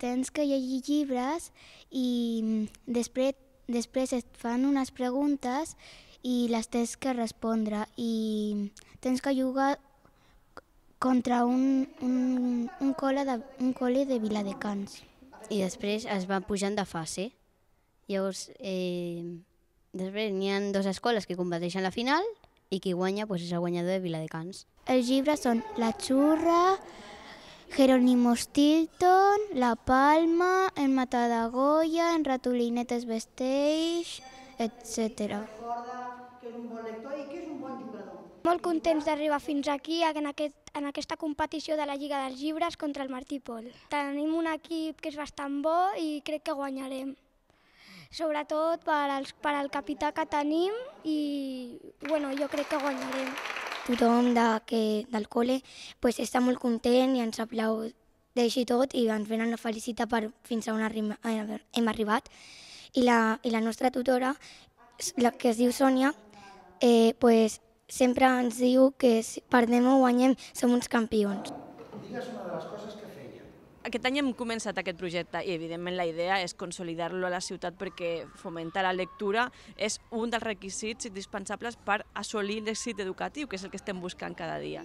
tens que llegir llibres i mm, després, després et fan unes preguntes i les tens que respondre i tens que jugar contra un, un, un, col·le de, un col·le de Viladecans. I després es va pujant de fase. Llavors, eh, després n'hi ha dues escoles que competeixen la final i qui guanya pues, és el guanyador de Viladecans. Els llibres són La Xurra, Jerónimo Stilton, La Palma, En Matadagoya, En Ratolinet es vesteix, etc. Molt contents d'arribar fins aquí, en, aquest, en aquesta competició de la Lliga dels Llibres contra el Martí Pol. Tenim un equip que és bastant bo i crec que guanyarem. Sobretot per, als, per al capità que tenim i bueno, jo crec que guanyarem. Tothom de, que, del col·le pues, està molt content i ens aplaudeix i tot i ens venen a felicitar per fins a on eh, hem arribat. I la, I la nostra tutora, la que es diu Sònia, eh, pues, sempre ens diu que si perdem o guanyem som uns campions. Aquest any hem començat aquest projecte i, evidentment, la idea és consolidar-lo a la ciutat perquè fomentar la lectura és un dels requisits indispensables per assolir l'èxit educatiu, que és el que estem buscant cada dia.